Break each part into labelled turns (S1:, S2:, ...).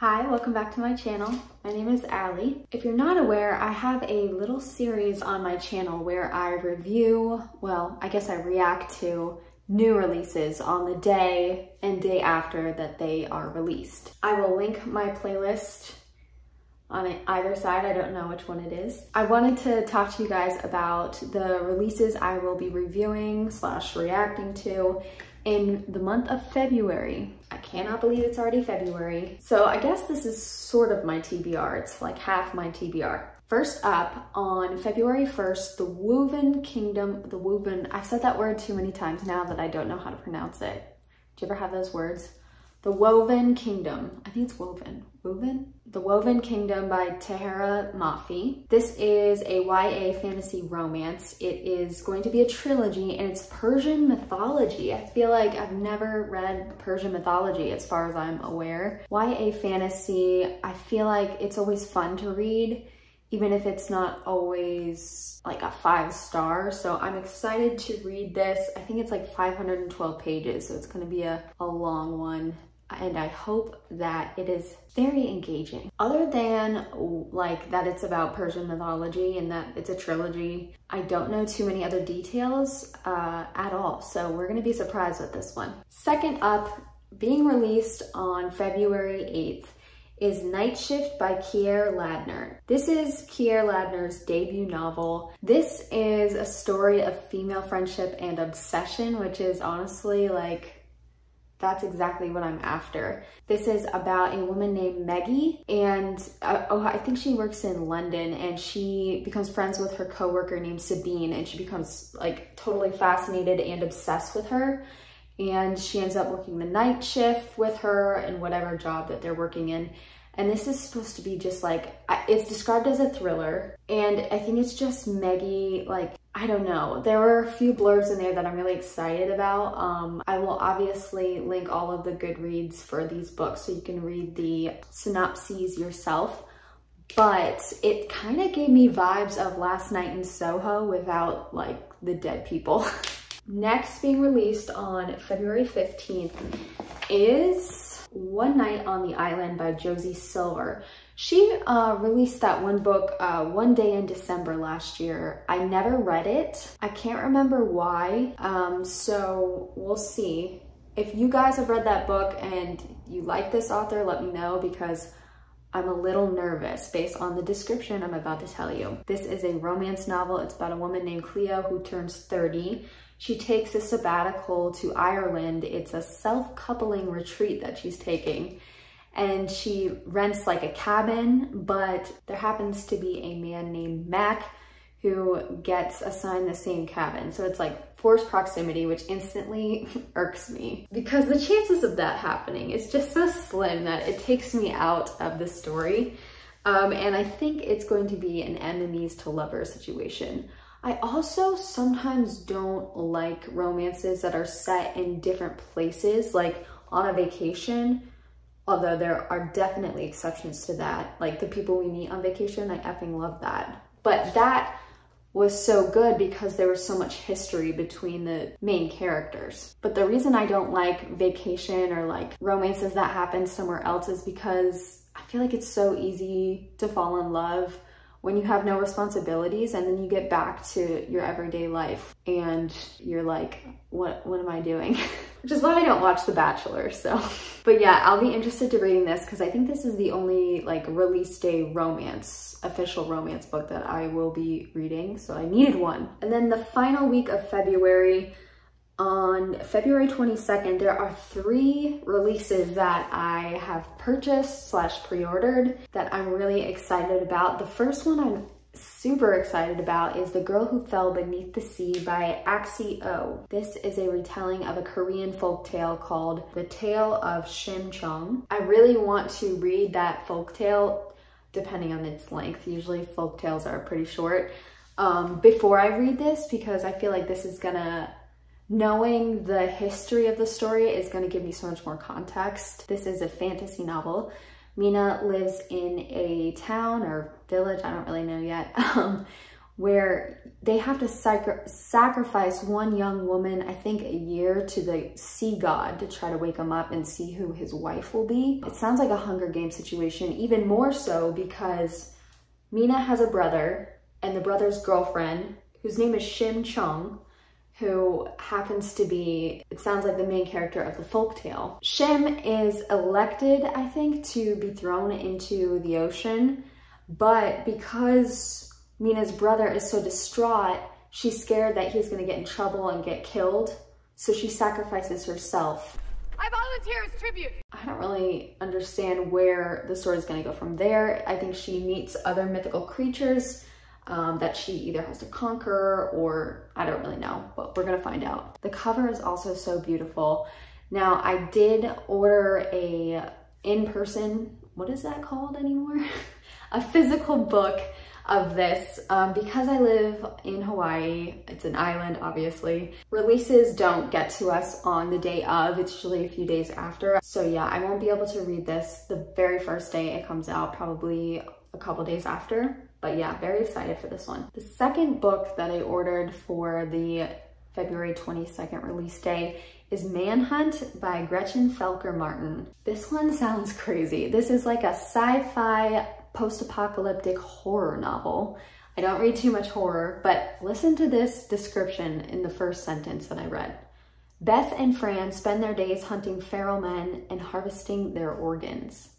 S1: Hi, welcome back to my channel. My name is Allie. If you're not aware, I have a little series on my channel where I review, well, I guess I react to new releases on the day and day after that they are released. I will link my playlist on either side. I don't know which one it is. I wanted to talk to you guys about the releases I will be reviewing slash reacting to in the month of February. I cannot believe it's already February. So I guess this is sort of my TBR. It's like half my TBR. First up, on February 1st, the Woven Kingdom, the Woven, I've said that word too many times now that I don't know how to pronounce it. Do you ever have those words? The Woven Kingdom. I think it's Woven. Woven? The Woven Kingdom by Tahereh Mafi. This is a YA fantasy romance. It is going to be a trilogy and it's Persian mythology. I feel like I've never read Persian mythology as far as I'm aware. YA fantasy, I feel like it's always fun to read even if it's not always like a five star. So I'm excited to read this. I think it's like 512 pages, so it's gonna be a, a long one and I hope that it is very engaging. Other than like that it's about Persian mythology and that it's a trilogy, I don't know too many other details uh, at all. So we're gonna be surprised with this one. Second up, being released on February 8th is Night Shift by Kiare Ladner. This is Kiare Ladner's debut novel. This is a story of female friendship and obsession, which is honestly like that's exactly what I'm after. This is about a woman named Meggie, and uh, oh, I think she works in London, and she becomes friends with her coworker named Sabine, and she becomes like totally fascinated and obsessed with her. And she ends up working the night shift with her and whatever job that they're working in. And this is supposed to be just like, it's described as a thriller. And I think it's just Meggie like I don't know. There were a few blurbs in there that I'm really excited about. Um, I will obviously link all of the Goodreads for these books so you can read the synopses yourself. But it kind of gave me vibes of Last Night in Soho without like the dead people. Next being released on February 15th is One Night on the Island by Josie Silver. She uh, released that one book uh, one day in December last year. I never read it. I can't remember why, um, so we'll see. If you guys have read that book and you like this author, let me know because I'm a little nervous based on the description I'm about to tell you. This is a romance novel. It's about a woman named Cleo who turns 30. She takes a sabbatical to Ireland. It's a self-coupling retreat that she's taking and she rents like a cabin, but there happens to be a man named Mac who gets assigned the same cabin. So it's like forced proximity, which instantly irks me because the chances of that happening is just so slim that it takes me out of the story. Um, and I think it's going to be an enemies to lovers situation. I also sometimes don't like romances that are set in different places, like on a vacation although there are definitely exceptions to that. Like the people we meet on vacation, I effing love that. But that was so good because there was so much history between the main characters. But the reason I don't like vacation or like romances that happen somewhere else is because I feel like it's so easy to fall in love when you have no responsibilities and then you get back to your everyday life and you're like, what, what am I doing? Which is why I don't watch The Bachelor, so. But yeah, I'll be interested to reading this because I think this is the only like release day romance, official romance book that I will be reading. So I needed one. And then the final week of February, on February 22nd, there are three releases that I have purchased slash pre-ordered that I'm really excited about. The first one I'm super excited about is The Girl Who Fell Beneath the Sea by Axie O. This is a retelling of a Korean folk tale called The Tale of Shim Chung. I really want to read that folk tale depending on its length. Usually folk tales are pretty short. Um, before I read this because I feel like this is gonna knowing the history of the story is going to give me so much more context. This is a fantasy novel. Mina lives in a town or village, I don't really know yet, um, where they have to sacri sacrifice one young woman, I think a year, to the sea god to try to wake him up and see who his wife will be. It sounds like a Hunger Games situation, even more so because Mina has a brother and the brother's girlfriend, whose name is Shim Chung, who happens to be, it sounds like the main character of the folk tale. Shim is elected, I think, to be thrown into the ocean, but because Mina's brother is so distraught, she's scared that he's gonna get in trouble and get killed. So she sacrifices herself.
S2: I volunteer as tribute.
S1: I don't really understand where the story is gonna go from there. I think she meets other mythical creatures um, that she either has to conquer or I don't really know, but we're gonna find out. The cover is also so beautiful. Now I did order a in-person, what is that called anymore? a physical book of this. Um, because I live in Hawaii, it's an island obviously, releases don't get to us on the day of, it's usually a few days after. So yeah, I won't be able to read this the very first day it comes out, probably a couple days after. But yeah, very excited for this one. The second book that I ordered for the February 22nd release day is Manhunt by Gretchen Felker Martin. This one sounds crazy. This is like a sci-fi post-apocalyptic horror novel. I don't read too much horror, but listen to this description in the first sentence that I read. Beth and Fran spend their days hunting feral men and harvesting their organs.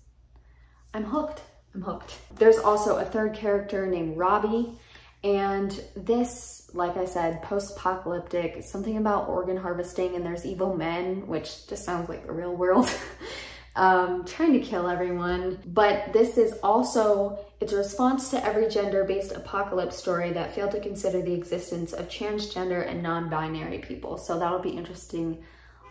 S1: I'm hooked. I'm hooked. There's also a third character named Robbie, and this, like I said, post-apocalyptic, something about organ harvesting, and there's evil men, which just sounds like the real world. um, trying to kill everyone. But this is also, it's a response to every gender-based apocalypse story that failed to consider the existence of transgender and non-binary people. So that'll be interesting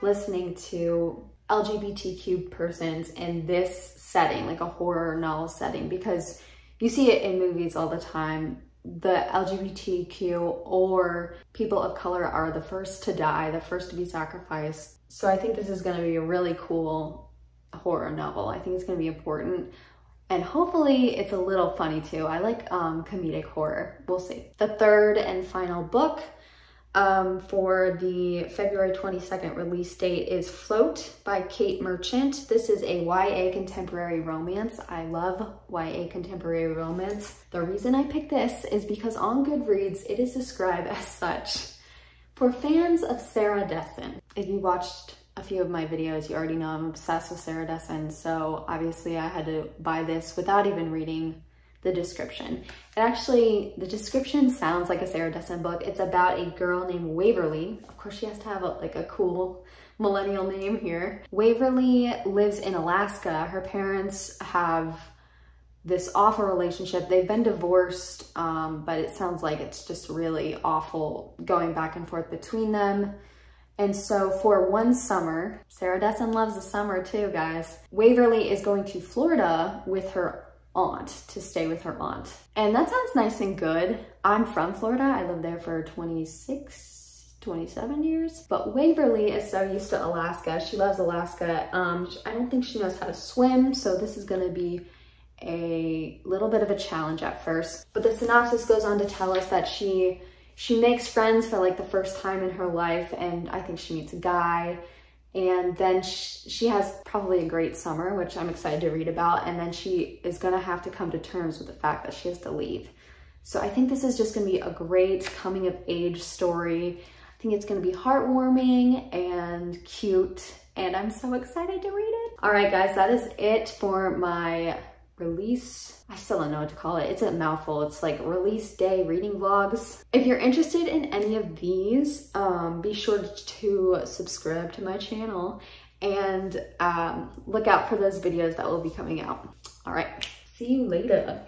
S1: listening to LGBTQ persons in this setting, like a horror novel setting, because you see it in movies all the time. The LGBTQ or people of color are the first to die, the first to be sacrificed. So I think this is gonna be a really cool horror novel. I think it's gonna be important. And hopefully it's a little funny too. I like um, comedic horror. We'll see. The third and final book um, for the February 22nd release date is Float by Kate Marchant. This is a YA contemporary romance. I love YA contemporary romance. The reason I picked this is because on Goodreads, it is described as such. For fans of Sarah Dessen, if you watched a few of my videos, you already know I'm obsessed with Sarah Dessen, so obviously I had to buy this without even reading the description. It actually, the description sounds like a Sarah Dessen book. It's about a girl named Waverly. Of course, she has to have a, like a cool millennial name here. Waverly lives in Alaska. Her parents have this awful relationship. They've been divorced, um, but it sounds like it's just really awful going back and forth between them. And so for one summer, Sarah Dessen loves the summer too, guys. Waverly is going to Florida with her aunt to stay with her aunt. And that sounds nice and good. I'm from Florida. I lived there for 26, 27 years. But Waverly is so used to Alaska. She loves Alaska. Um, I don't think she knows how to swim, so this is gonna be a little bit of a challenge at first. But the synopsis goes on to tell us that she she makes friends for like the first time in her life and I think she meets a guy and then she, she has probably a great summer, which I'm excited to read about. And then she is gonna have to come to terms with the fact that she has to leave. So I think this is just gonna be a great coming of age story. I think it's gonna be heartwarming and cute and I'm so excited to read it. All right, guys, that is it for my release, I still don't know what to call it. It's a mouthful. It's like release day reading vlogs. If you're interested in any of these, um, be sure to subscribe to my channel and um, look out for those videos that will be coming out. All right, see you later.